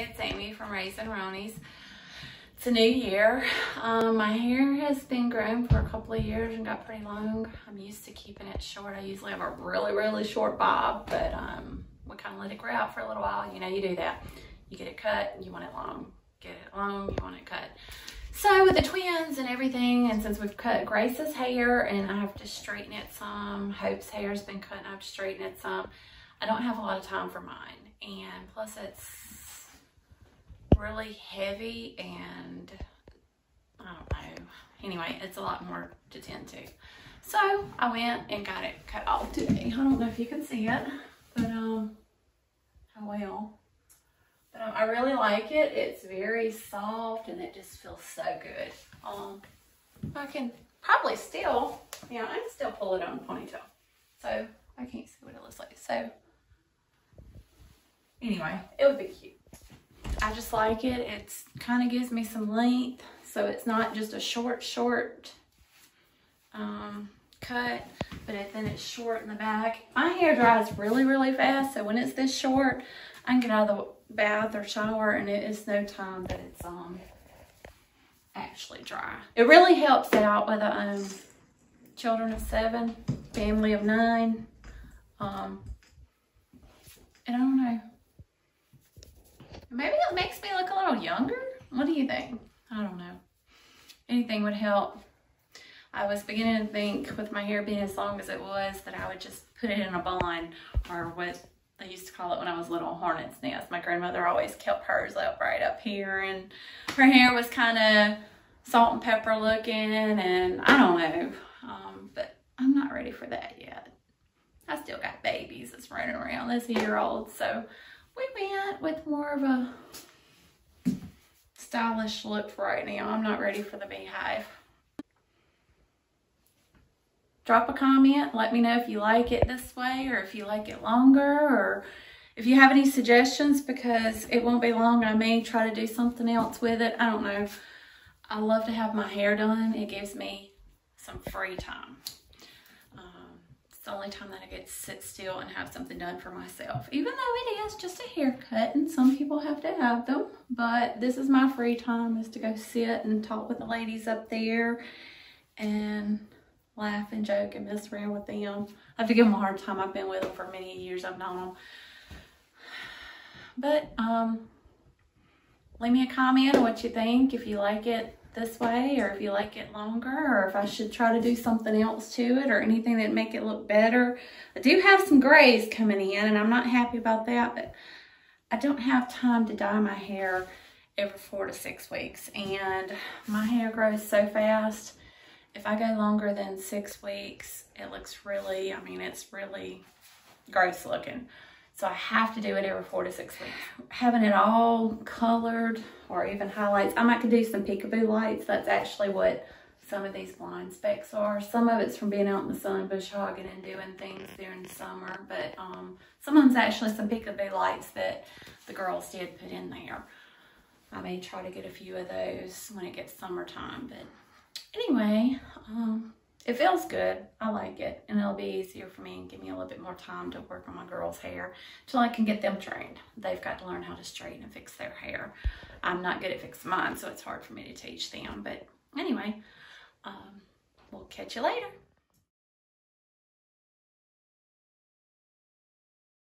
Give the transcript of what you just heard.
It's Amy from Raising Roneys. It's a new year. Um, my hair has been growing for a couple of years and got pretty long. I'm used to keeping it short. I usually have a really, really short bob, but um, we kind of let it grow out for a little while. You know, you do that. You get it cut, you want it long. Get it long, you want it cut. So with the twins and everything, and since we've cut Grace's hair and I have to straighten it some, Hope's hair has been cut and I have to straighten it some, I don't have a lot of time for mine. And plus it's really heavy and I don't know. Anyway, it's a lot more to tend to. So I went and got it cut off today. I don't know if you can see it, but um, how well. But um, I really like it. It's very soft and it just feels so good. Um, I can probably still, yeah, I can still pull it on ponytail. So I can't see what it looks like. So anyway, it would be cute. I just like it. It's kind of gives me some length. So it's not just a short, short um, cut, but it, then it's short in the back. My hair dries really, really fast. So when it's this short, I can get out of the bath or shower and it is no time that it's um actually dry. It really helps out with a um, children of seven, family of nine. Um, and I don't know. Maybe it makes me look a little younger. What do you think? I don't know. Anything would help. I was beginning to think with my hair being as long as it was that I would just put it in a bun or what they used to call it when I was little, hornet's nest. My grandmother always kept hers up right up here and her hair was kind of salt and pepper looking and I don't know. Um, but I'm not ready for that yet. I still got babies that's running around this year old. So we went with more of a stylish look for right now. I'm not ready for the beehive. Drop a comment. Let me know if you like it this way or if you like it longer or if you have any suggestions because it won't be long. I may try to do something else with it. I don't know. I love to have my hair done. It gives me some free time the only time that I get to sit still and have something done for myself. Even though it is just a haircut and some people have to have them. But this is my free time is to go sit and talk with the ladies up there and laugh and joke and mess around with them. I have to give them a hard time. I've been with them for many years. I've known them. But um, leave me a comment on what you think. If you like it, this way or if you like it longer or if I should try to do something else to it or anything that make it look better. I do have some grays coming in and I'm not happy about that, but I don't have time to dye my hair every four to six weeks and my hair grows so fast. If I go longer than six weeks, it looks really, I mean, it's really gross looking. So I have to do it every four to six weeks. Having it all colored or even highlights. I might could do some peekaboo lights. That's actually what some of these blind specks are. Some of it's from being out in the sun bush hogging and doing things during the summer. But um, some of them's actually some peekaboo lights that the girls did put in there. I may try to get a few of those when it gets summertime. But anyway, um, it feels good. I like it. And it'll be easier for me and give me a little bit more time to work on my girls' hair till I can get them trained. They've got to learn how to straighten and fix their hair. I'm not good at fixing mine, so it's hard for me to teach them. But anyway, um, we'll catch you later.